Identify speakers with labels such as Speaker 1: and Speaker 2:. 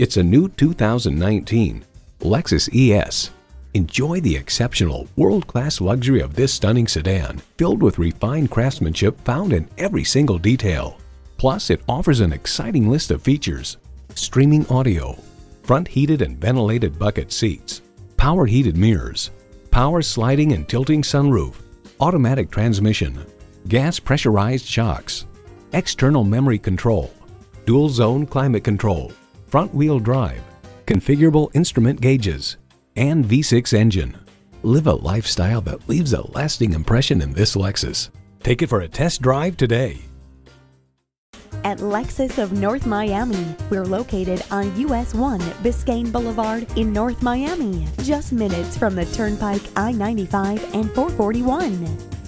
Speaker 1: It's a new 2019 Lexus ES. Enjoy the exceptional, world-class luxury of this stunning sedan, filled with refined craftsmanship found in every single detail. Plus, it offers an exciting list of features. Streaming audio, front heated and ventilated bucket seats, power heated mirrors, power sliding and tilting sunroof, automatic transmission, gas pressurized shocks, external memory control, dual zone climate control, front wheel drive, configurable instrument gauges, and V6 engine. Live a lifestyle that leaves a lasting impression in this Lexus. Take it for a test drive today.
Speaker 2: At Lexus of North Miami, we're located on US 1 Biscayne Boulevard in North Miami, just minutes from the Turnpike I 95 and 441.